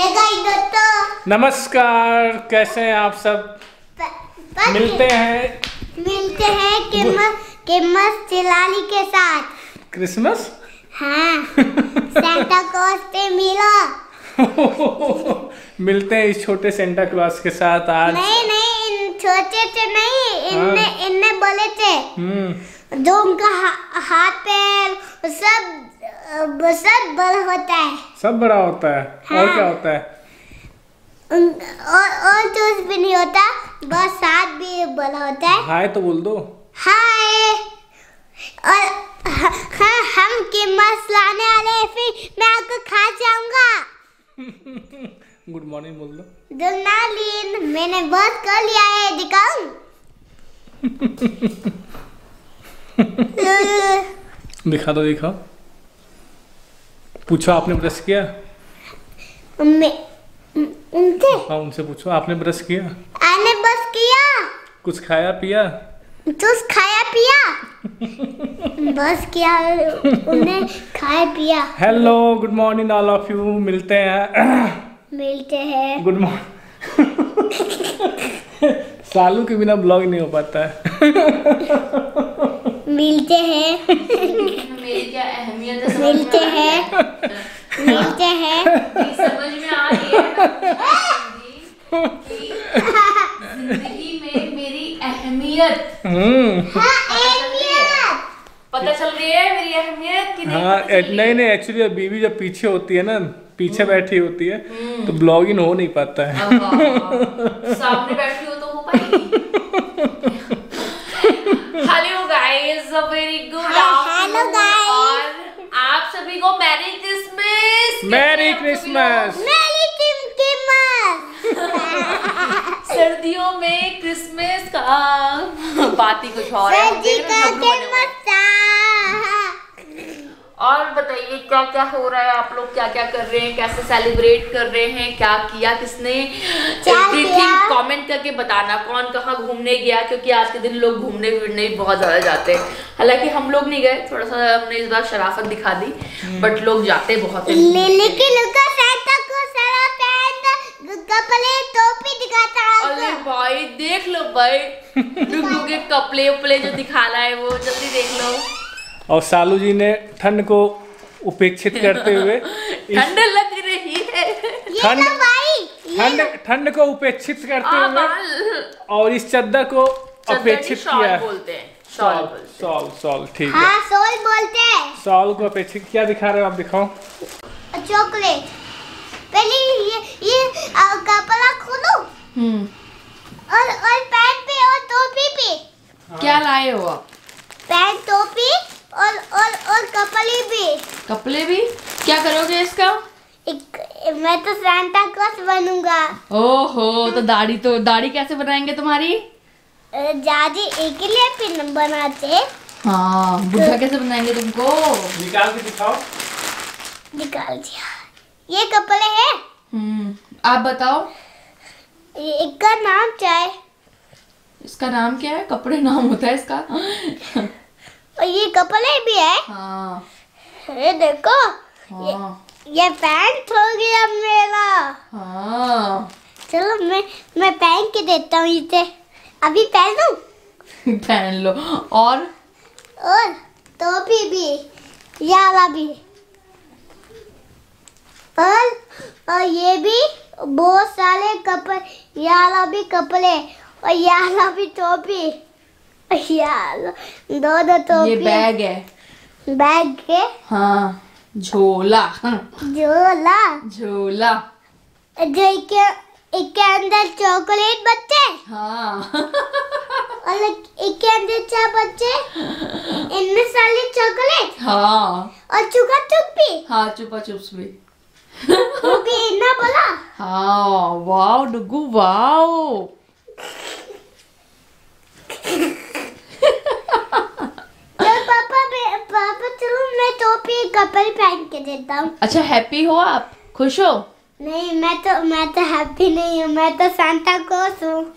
है नमस्कार कैसे हैं आप सब? प- मिलते हैं। मिलते हैं किमस चिलाली के साथ। क्रिसमस? हाँ। सेंटा क्लॉज पे मिलो। मिलते हैं इस छोटे सेंटा क्लॉज के साथ आज। नहीं नहीं इन छोटे से नहीं इनने हाँ। इनने बोले थे। हम्म। जो उनका हा, हाथ पैर सब सब बड़ा होता है। सब बड़ा होता है। हाँ। और हाँ। क्या होता है? और और चूज़ भी नहीं होता बस हाथ भी बड़ा होता है। हाय तो बोल दो। हाय। और ह- हाँ हम किमस लाने वाले हैं फिर। मैं आपको खा जाऊँगा। गुड मॉर्निंग बोल दो। दुनालीन मैंने बहुत कर लिया है दिखाऊँ? दिखा दो दिखाओ। पूछो आपने ब्रश किया? मैं उनसे? हाँ उनसे पूछो आपने ब्रश किया? आने बस किया। कुछ खाया पिया? जूस खाया पिया। बस किया उन्हें खाया पिया। Hello good morning all of you मिलते हैं। मिलते हैं। गुड मॉर्निंग सालू के बिना ब्लॉग नहीं हो पाता है। मिलते हैं। मेरी क्या अहमियत है समझ में मिलते हैं। मिलते हैं। समझ में आ रही है। ज़िंदगी में मेरी अहमियत। हम्म। पता चल रही है मेरी अहमियत कि नहीं? हाँ नहीं है? नहीं एक्चुअली बीवी जब पीछे होती है ना पीछे बैठी होती है तो ब्लॉग इन हो नहीं पाता है। सामने बैठी हो तो हो पाएगी hello guys a very good Hello, guys. और आप सभी को मैरी क्रिसमस मैरी क्रिसमस सर्दियों में क्रिसमस का बात ही कुछ और है हम सजी देख रहे का हैं झगड़ू बने हुए हैं। किमस और बताइए क्या क्या हो रहा है? आप लोग क्या क्या कर रहे हैं? कैसे सेलिब्रेट कर रहे हैं? क्या किया किसने? एवरीथिंग कमेंट करके बताना कौन कहाँ घूमने गया? क्योंकि आज के दिन लोग घूमने फिरने भी बहुत ज़्यादा जाते हैं। हालाँकि हम लोग नहीं गए थोड़ा सा हमने इस बार शराफत दिखा दी बट लोग जाते बहुत हैं लेकिन अरे भाई देख लो भाई। के कपड़े उपले जो दिखा रहा है वो जल्दी देख लो। और सालू जी ने ठंड को उपेक्षित करते हुए ठंड लग रही है। ठंड- ठंड ठंड को उपेक्षित करते हुए और इस चद्दर को अपेक्षित किया। बोलते हैं। सॉल सॉल सॉल ठीक है। हाँ सोल बोलते हैं। सॉल को अपेक्षित क्या दिखा रहे हो आप दिखाओ। चॉकलेट। पहले ये ये कपड़ा खोलो। हम्म। और और पैंट पे और टोपी पे। हाँ। क्या लाए हो आप? पैंट टोपी। और और और कपड़े भी। कपड़े भी? क्या करोगे इसका? एक मैं तो सांता क्लॉज बनूँगा। ओहो तो दाढ़ी तो दाढ़ी कैसे बनाएँगे तुम्हारी? दादी एक ही लिए पिन बनाते। हाँ बुढ़ा कैसे बनाएँगे तुमको? निकाल के दिखाओ। निकाल दिया। ये कपड़े हैं। हम्म आप बताओ। ये एक का नाम क्या है? इसका नाम क्या है? कपड़े नाम होता है इसका। और ये कपड़े भी है। हाँ। ये देखो हाँ। ये ये पैंट हो गया मेरा। हाँ। चलो मैं मैं पहन के देता हूँ इसे। अभी पहनूं पहन लो। और? और टोपी भी ये वाला भी। और और ये भी बहुत सारे कपड़े ये वाला भी कपड़े और ये वाला भी टोपी। और ये वाला दो दो ये बैग है। बैग के हाँ झोला। झोला? झोला। जो के अंदर चॉकलेट बच्चे? हाँ। और एक एक के अंदर चार बच्चे? इनमें सारे चॉकलेट? हाँ। और चुका चुप भी? हाँ चुपा चुप्स भी। वो भी इतना बोला? हाँ वाओ डुगू वाओ चल पापा मैं पापा चलो मैं टोपी कपड़े पहन के देता हूँ। अच्छा हैप्पी हो आप? खुश हो? नहीं मैं तो मैं तो हैप्पी नहीं हूँ मैं तो सांता क्लॉस हूँ।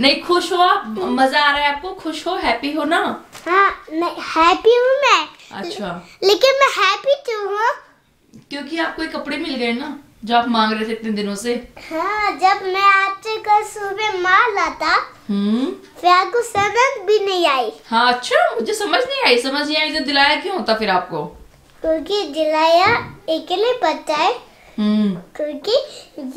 नहीं खुश हो आप? मज़ा आ रहा है आपको? खुश हो? हैप्पी हो ना? हाँ नहीं हैप्पी हूँ मैं। अच्छा। लेकिन मैं हैप्पी क्यों हूँ? क्योंकि आपको कपड़े मिल गए ना। जो आप मांग रहे थे इतने दिनों से? हाँ जब मैं आपसे कल सुबह मार लाता हम्म। फिर आपको समझ भी नहीं आई। हाँ अच्छा मुझे समझ नहीं आई। समझ नहीं आई तो दिलाया क्यों होता फिर आपको? क्योंकि दिलाया अकेले पता है। हम्म। क्योंकि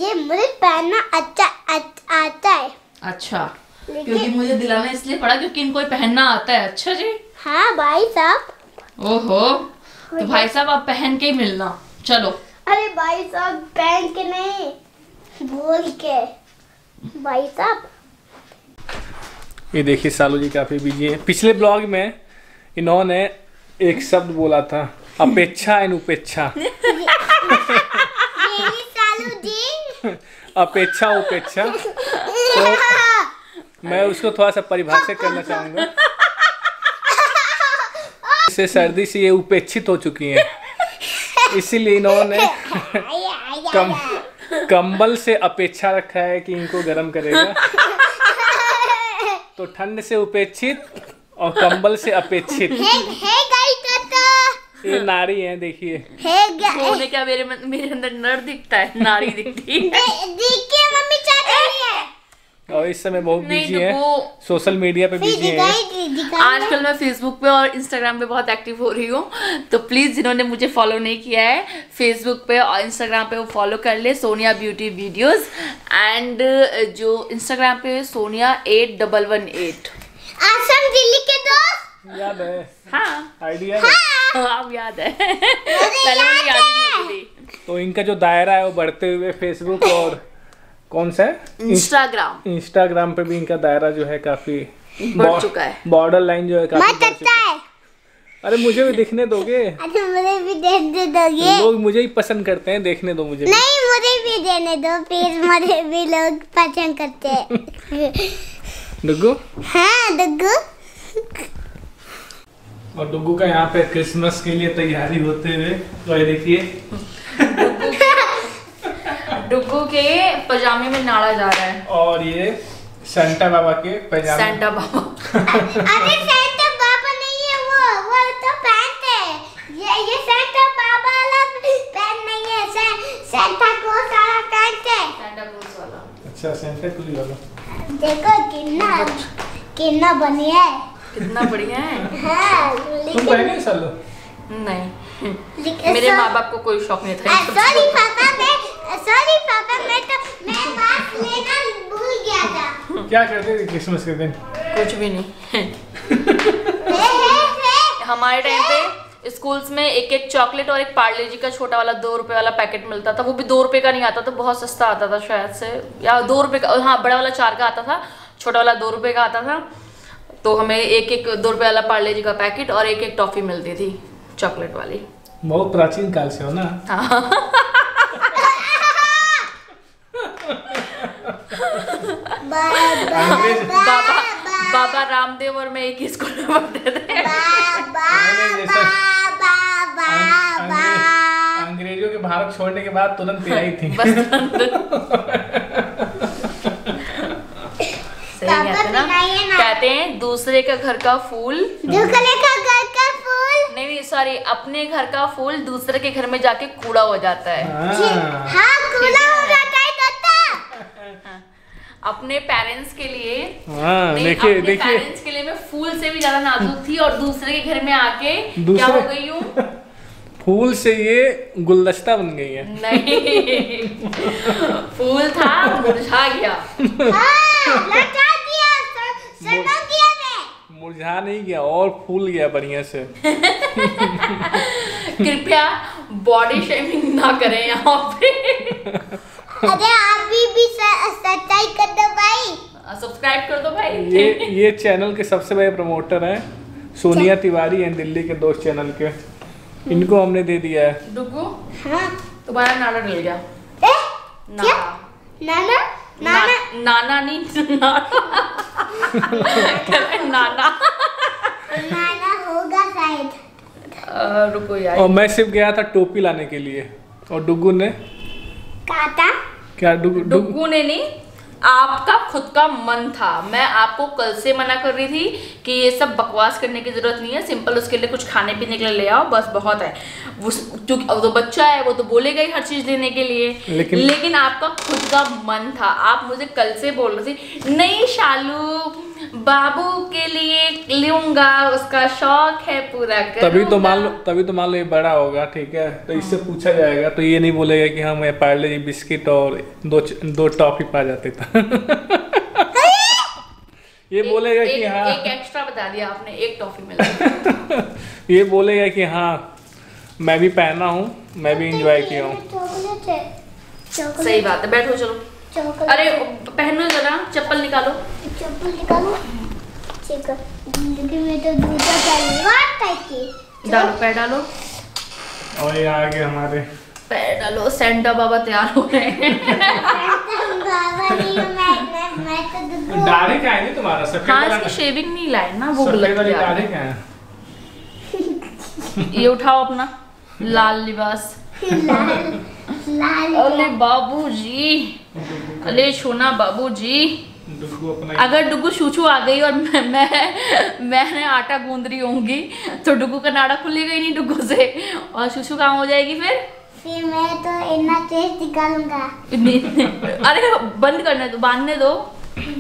ये मुझे पहनना अच्छा अच- आता है। अच्छा क्योंकि मुझे दिलाना इसलिए पड़ा क्योंकि इनको पहनना आता है। अच्छा जी। हाँ भाई साहब। ओहो तो भाई साहब आप पहन के ही मिलना। चलो। अरे भाई साहब पहन के नहीं बोल के। भाई साहब। ये देखिए सालू जी काफ़ी बिज़ी हैं। पिछले ब्लॉग में इन्होंने एक शब्द बोला था अपेक्षा एंड उपेक्षा। मेरी सालू जी। अपेक्षा उपेक्षा। तो मैं उसको थोड़ा सा परिभाषित करना चाहूँगा। से सर्दी से ये उपेक्षित हो चुकी हैं। इसीलिए इन्होंने कम कंबल से अपेक्षा रखा है कि इनको गर्म करेगा। तो ठंड से उपेक्षित और कंबल से अपेक्षित। हे हे ये नारी है देखिए। हे क्या मेरे मेरे अंदर नर दिखता है नारी दिखती है देखिए मम्मी चाट रही है और इस समय बहुत बिज़ी है। सोशल मीडिया पे बिज़ी है। आजकल मैं फेसबुक पे और इंस्टाग्राम पे बहुत एक्टिव हो रही हूँ। तो प्लीज़ जिन्होंने मुझे फॉलो नहीं किया है फेसबुक पे और इंस्टाग्राम पे वो फॉलो कर ले सोनिया ब्यूटी वीडियोस एंड जो इंस्टाग्राम पे Sonia at double one at awesome Delhi के दोस्त। याद है। हाँ। आइडिया है? अब याद है। पहले मुझे याद ही। नहीं थी तो इनका जो दायरा है वो बढ़ते हुए फेसबुक और कौन सा है? इंस्टाग्राम इंस्टाग्राम पे भी इनका दायरा जो है काफ़ी बढ़ चुका है। बॉर्डर लाइन जो है काफ़ी बढ़ चुका है। अरे मुझे भी देखने दोगे? अच्छा मुझे भी दे दे दोगे। लोग मुझे ही पसंद करते हैं देखने दो मुझे भी। नहीं मुझे भी देने दो प्लीज़ मुझे भी लोग पसंद करते हैं। डुग्गू? हाँ दग्गू और डुग्गू का यहाँ पे क्रिसमस के लिए तैयारी होते हुए तो ये देखिए। डुग्गू के पजामे में नाड़ा जा रहा है। और ये सेंटा बाबा के पैजामे। सेंटा बाबा अरे सेंटा बाबा नहीं है वो वो तो पैंट है। ये ये सेंटा बाबा वाला पैंट नहीं है। से, सेंटा वाला पैंट है। सेंटा वाला। अच्छा सेंटा क्लूज वाला। देखो कितना कितना बढ़िया है। कितना बढ़िया है। हाँ तुम लेकिन पहने सालो? नहीं। लेकिन मेरे माँ बाप को कोई शौक नहीं था। सॉरी पापा मैं सॉरी पापा मैं तो मैं बात लेना भूल गया था। क्या करते थे क्रिसमस के दिन? कुछ भी नहीं। हे हे हे। हमारे टाइम पे स्कूल्स में एक एक चॉकलेट और एक पार्ले जी का छोटा वाला दो रुपए वाला पैकेट मिलता था। वो भी दो रुपए का नहीं आता था बहुत सस्ता आता था शायद से। या दो रुपए का हाँ बड़ा वाला चार का आता था छोटा वाला दो रुपए का आता था। तो हमें एक एक दो रुपए वाला पार्ले जी का पैकेट और एक एक टॉफी मिलती थी चॉकलेट वाली। बहुत प्राचीन काल से हो ना। बाबा बाबा बाबा रामदेव और मैं एक ही स्कूल में पढ़ते थे। अंग्रेज़ों के भारत छोड़ने के बाद तुरंत ही आई थी। बस कहते हैं दूसरे का घर का फूल। दुखले का घर का फूल। नहीं नहीं सॉरी अपने घर का फूल दूसरे के घर में जाके कूड़ा हो जाता है। हाँ। हाँ खुला हो जाता है। अपने पेरेंट्स के लिए हाँ देखिए देखिए। पेरेंट्स के लिए मैं फूल से भी ज़्यादा नाजुक थी और दूसरे के घर में आके क्या हो गई हूँ? फूल से ये गुलदस्ता बन गई है। नहीं। फूल था मुरझा गया। हाँ मुरझा नहीं गया और फूल गया बढ़िया से। कृपया बॉडी शेमिंग ना करें यहाँ पे। अरे आप भी भी स- सच्चाई कर दो भाई। सब्सक्राइब कर दो भाई। ये ये चैनल के सबसे बड़े प्रमोटर हैं सोनिया तिवारी हैं दिल्ली के दोस्त चैनल के। इनको हमने दे दिया है। डुगू हाँ। तुम्हारा नाड़ा डल गया। ए क्या? नाना? नाना ना, नाना? नहीं नाना। नाना। नाना होगा शायद। रुको यार। और मैं सिर्फ़ गया था टोपी लाने के लिए। और डुगू ने काटा क्या डुगू ने नहीं आपका खुद का मन था। मैं आपको कल से मना कर रही थी कि ये सब बकवास करने की ज़रूरत नहीं है। सिंपल उसके लिए कुछ खाने पीने के लिए ले आओ बस बहुत है। वो क्योंकि अब तो बच्चा है वो तो बोलेगा ही हर चीज़ देने के लिए। लेकिन- लेकिन आपका खुद का मन था। आप मुझे कल से बोल रही थी नहीं शालू बाबू के लिए लूँगा उसका शौक है पूरा तभी तो मान लो तभी तो मान लो ये बड़ा होगा ठीक है? तो इससे पूछा जाएगा तो ये नहीं बोलेगा कि हम पार्ले जी बिस्किट और दो दो टॉफी पा जाते था। ये एक- बोलेगा एक, कि हाँ। एक एक्स्ट्रा बता दिया आपने एक टॉफी मिला ये बोलेगा कि हाँ मैं भी पहना हूँ मैं भी इंजॉय किया हूँ। है सही बात है बैठो चलो। अरे पहनो जरा चप्पल निकालो। चप्पल निकालो। ठीक है। लेकिन मैं तो डालो पैर डालो। और ये आगे हमारे पैर डालो। सेंटा बाबा तैयार हो रहे हैं। बाबा नहीं मैं मैं मैं तो दुगु दाढ़ी क्या है तुम्हारा? सफ़ेद हाँ इसकी शेविंग नहीं लाए ना वो गलत। क्या है ये उठाओ अपना। लाल लिबास। लाल लाल। अरे बाबूजी। अरे सोना बाबू जी अपना अगर डुगू शूचू आ गई और मैं मैं मैंने आटा गूंद रही होंगी तो डुगू का नाड़ा खुलेगा ही नहीं डुगू से। और शूचू कहाँ हो जाएगी फिर? फिर मैं तो इतना तेज निकालूँगा अरे बंद करने दो बांधने दो।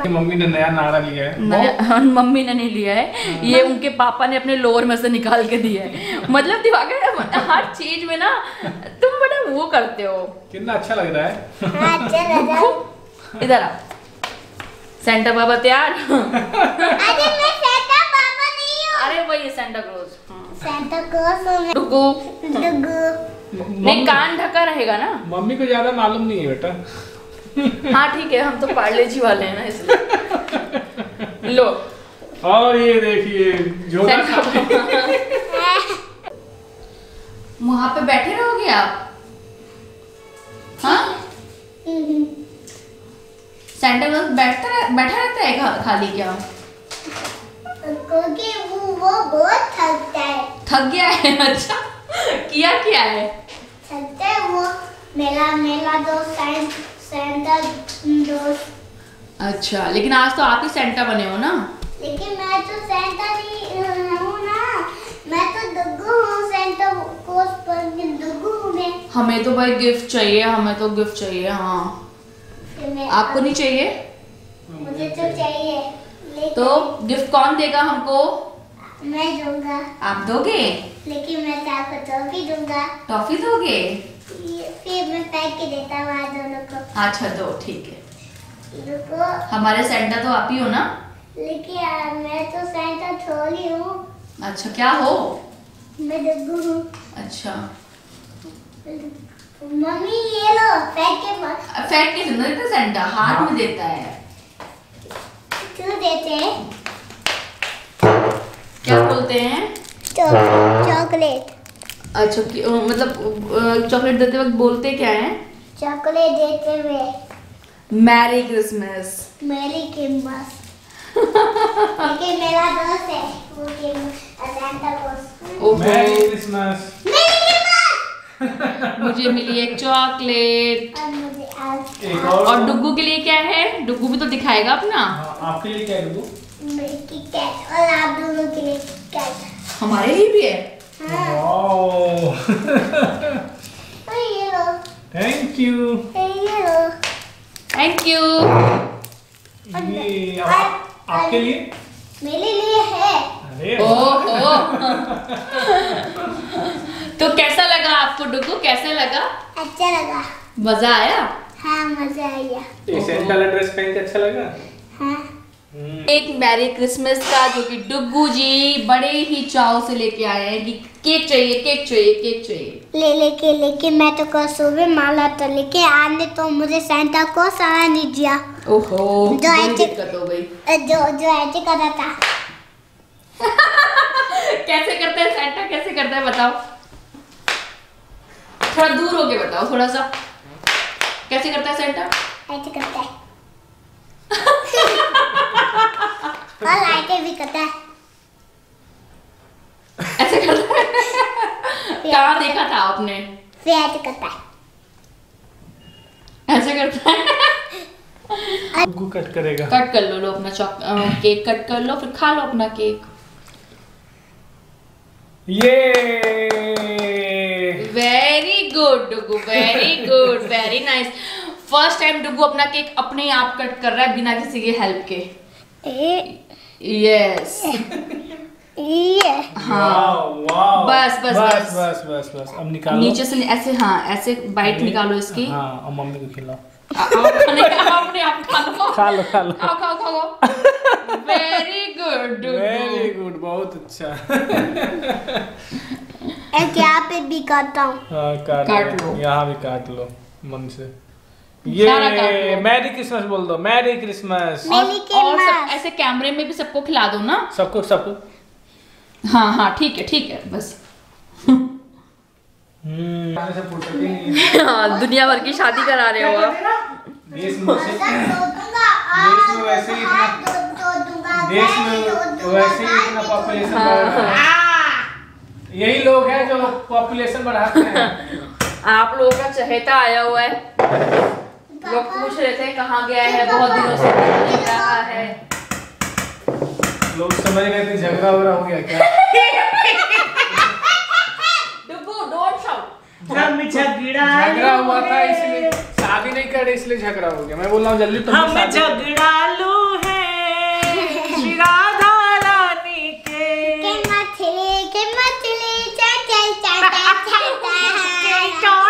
मम्मी ने नया नारा लिया है। नया- मम्मी ने नहीं लिया है। ये उनके पापा ने अपने लोअर में से निकाल के दिया है। मतलब दिवाकर हर चीज़ में ना तुम बड़ा वो करते हो। कितना अच्छा लग रहा है। हाँ जाओ इधर आ सेंटा बाबा तैयार? अरे मैं सेंटा बाबा नहीं हूँ। अरे वही सेंटा क्लॉज सेंटा क्लॉज हूँ मैं। डुगू दुगु नहीं कान ढका रहेगा ना। मम्मी को ज़्यादा मालूम नहीं है बेटा। हाँ ठीक है हम तो पार्ले जी वाले हैं ना इसलिए। लो। और ये देखिए बाबा। वहाँ पे बैठे रहोगे आप? हाँ? सेंटा क्लॉज बैठता रह, बैठा रहता है खा, खाली क्या? क्योंकि वो वो बहुत थकता है। थक गया है अच्छा। किया क्या है? थकता है वो। मेरा मेरा दोस्त सेंट दोस्त अच्छा लेकिन आज तो आप ही सेंटा बने हो ना? लेकिन मैं तो सेंटा नहीं हूँ ना। मैं तो दुगु हूँ सेंटा कोस पर दुगु हूँ मैं। हमें तो भाई गिफ्ट चाहिए हमें तो गिफ्ट चाहिए हाँ। आपको नहीं चाहिए? मुझे तो चाहिए तो गिफ्ट कौन देगा हमको? मैं दूँगा। आप दोगे? लेकिन मैं आपको तो भी दूँगा। टॉफी दोगे? फिर मैं पैक के देता हूँ आप दोनों को। अच्छा दो ठीक है। रुको। हमारे सेंटा तो आप ही हो ना? लेकिन मैं तो सेंटा थोड़ी हूँ अच्छा क्या हो? मैं दुगु हूँ। अच्छा। मम्मी ये लो पैक के फेंक के सुंदर देता सेंटा हाथ में देता है। क्यों देते हैं? क्या बोलते हैं? चॉकलेट। अच्छा मतलब चॉकलेट देते वक्त बोलते क्या है? चॉकलेट देते हुए। Merry Christmas. मेरी लेकिन मेरा दोस्त है वो क्लॉज मैरी क्रिसमस। मुझे मिली एक चॉकलेट। और और। और डुग्गू के लिए क्या है? डुगू भी तो दिखाएगा अपना। हाँ, आपके लिए क्या है कैट और आप दोनों के लिए कैट हमारे लिए भी है। वाओ और ये लो थैंक यू ये लो थैंक यू ये आप, आपके लिए? मेरे लिए है। अरे ओहो तो कैसा लगा आपको डुग्गू कैसे लगा? अच्छा लगा। मज़ा आया? हाँ मज़ा आया। ये सेंटा वाला ड्रेस पहन के अच्छा लगा? एक मैरी क्रिसमस का जो कि डुग्गू जी बड़े ही चाव से लेके आए हैं कि केक चाहिए केक चाहिए केक चाहिए। ले लेके लेके मैं तो कल सुबह माला तो लेके आने तो मुझे सेंटा को सारा नहीं दिया। ओहो जो ऐसे- हो गई। जो जो ऐसे कर रहा था। कैसे करते हैं सेंटा कैसे करता है बताओ। थोड़ा दूर होके बताओ थोड़ा सा। कैसे करता है सेंटा ऐसे करता है। और लाइटें भी करता है ऐसे करता है कहाँ देखा था आपने? फिर ऐसे करता है ऐसे करता है डुगू कट करेगा। कट कर लो लो अपना चॉक केक कट कर लो फिर खा लो अपना केक ये very good very good very nice first time Dugu अपना केक अपने आप कट कर रहा है बिना किसी के हेल्प के। यस हाँ। वाओ बस, बस, बस बस। बस बस अब निकालो। नीचे से ऐसे हाँ ऐसे बाइट निकालो इसकी। हाँ और मम्मी को खिलाओ। आप अपने आप खा लो। खा लो खा लो। खाओ खाओ खाओ वेरी गुड वेरी गुड बहुत अच्छा। एक यहाँ पे भी करता हूँ। हाँ काट, लो। यहाँ भी काट लो मन से। ये मैरी क्रिसमस बोल दो मैरी क्रिसमस। और, और सब ऐसे कैमरे में भी सबको खिला दो ना। सबको सबको। हाँ हाँ ठीक है ठीक है बस। हम्म। ही। दुनिया भर की शादी करा रहे हो आप। देश में वैसे ही इतना दो दो दूँगा देश में वैसे ही इतना पॉपुलेशन दूँगा। बढ़ रहा है। यही लोग हैं जो पॉपुलेशन बढ़ाते हैं। आप लोगों का चहेता आया हुआ है। लोग पूछ रहे थे कहाँ गया है बहुत दिनों से मिल रहा है? लोग समझ रहे थे झगड़ा वगड़ा हो गया क्या? डुगू डोंट शाउट हम झगड़ा झगड़ा हुआ था इसलिए शादी नहीं कर रहे इसलिए झगड़ा हो गया। मैं बोल रहा हूँ जल्दी तुम हैं। के। मछली के मछली चल चल चल चल चल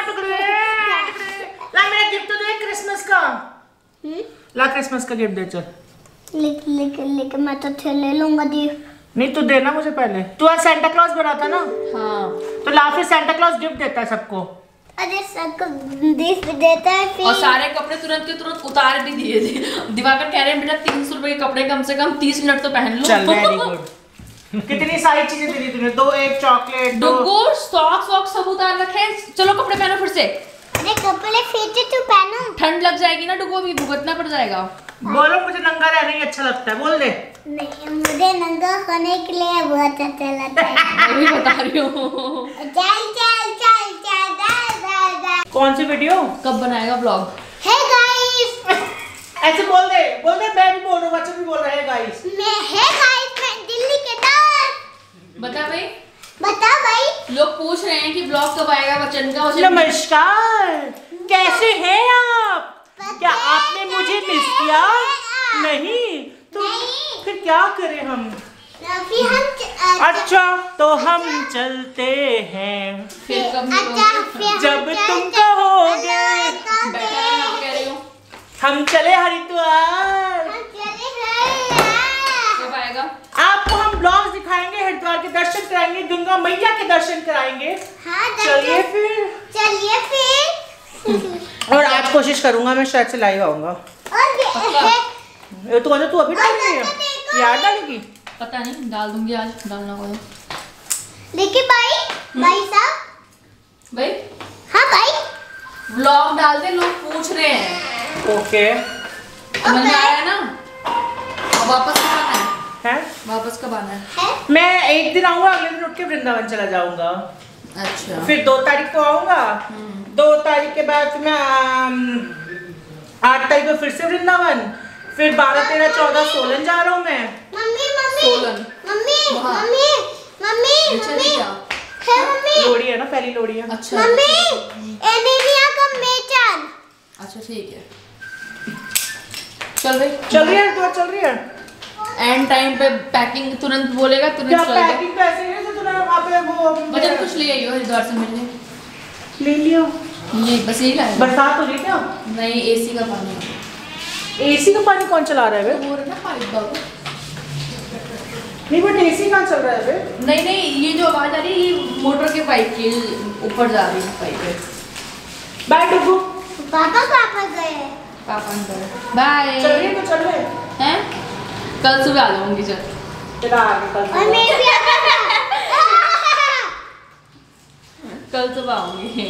ला मेरा गिफ्ट तो दे क्रिसमस का ला क्रिसमस का गिफ्ट दे चल लिख लिख लिख मैं तो थैले लूँगा दी. नहीं तू देना मुझे पहले. तू आज सेंटा क्लॉज बना था ना? हाँ. तो ला फिर सेंटा क्लॉज गिफ्ट देता है सबको. अरे सबको दिस देता है फिर. और सारे कपड़े तुरंत के तुरंत उतार भी दिए थे. दिवाकर कह रहे हैं बेटा तीन सौ रुपए के कपड़े कम से कम तीस मिनट तो पहन लो. चल वेरी गुड कितनी सारी चीज़ें दे दी तूने? दो एक चॉकलेट दो डुगू सॉक्स वॉक्स सब उतार रखे हैं. चलो कपड़े पहनो फिर से. कपड़े फिर से तू पहनो। ठंड लग जाएगी ना डुगू अभी भुगतना पड़ जाएगा। बोलो मुझे नंगा रहना ही अच्छा लगता है बोल दे। नहीं मुझे नंगा होने के लिए बहुत अच्छा लगता है। मैं भी बता रही हूँ। चल चल चल चल दा दा दा कौन सी वीडियो कब बनाएगा ब्लॉग हे गाइस ऐसे बोल दे बोल दे मैं भी बोल रहा हूँ बच्चे भी बोल रहे हैं गाइस मैं हे गाइस मैं दिल्ली के डॉन बता भाई। बता भाई। लोग पूछ रहे हैं कि ब्लॉग कब आएगा बच्चन का नमस्कार। कैसे हैं आप? क्या आपने मुझे मिस किया? नहीं। तो नहीं। फिर क्या करें हम? हम अच्छा तो हम चलते हैं। फिर कब अच्छा फिर जब हम तुम कहोगे। हम चले हरिद्वार। दर्शन कराएँगे गंगा मैया के दर्शन कराएँगे। हाँ चलिए फिर। चलिए फिर। और आज कोशिश करूँगा मैं शायद से लाइव आऊँगा। तो अच्छा तू अभी डाल रही है? यार डालेगी? पता नहीं डाल दूँगी आज डालना होगा देखिए भाई भाई साहब। भाई? हाँ भाई। ब्लॉग डाल दे लोग पूछ रहे हैं। ओके समझ में आ ना? वापस है? वापस कब आना है? मैं एक दिन आऊँगा अगले दिन उठ के वृंदावन चला जाऊँगा। अच्छा। फिर दो तारीख को आऊँगा। दो तारीख के बाद फिर मैं आठ तारीख को फिर से वृंदावन। फिर बारह तेरह चौदह सोलन जा रहा हूँ मैं। Mummy mummy. Solan. Mummy mummy mummy mummy. है मम्मी। लोहड़ी है ना पहली लोहड़ी है। अच्छा। मम्मी एनीमिया का मेचन अच्छा ठीक है। चल भाई चल रही है तो चल रही है? एंड टाइम पे पैकिंग तुरंत बोलेगा क्या तुरंत दो पैकिंग पैसे है तो तूने वहाँ पे वो वज़न कुछ ले आइयो हरिद्वार से मिलने? ले लियो। ये बस यही लाएगा बरसात हो रही है क्या? नहीं एसी का पानी। एसी का पानी कौन चला रहा है बे? वो? रहा ना पाइप बाबू नहीं बट एसी कहाँ चल रहा है बे? नहीं नहीं ये जो आवाज़ आ रही है ये मोटर के पाइप की ऊपर जा रही है पाइप पे। बाय डुगू। पापा पापा गए। पापा अंदर बाय चल रही है तो चल रहे। हैं? कल सुबह आ जाऊँगी चल। कल और मैं भी आ कल सुबह आऊँगी।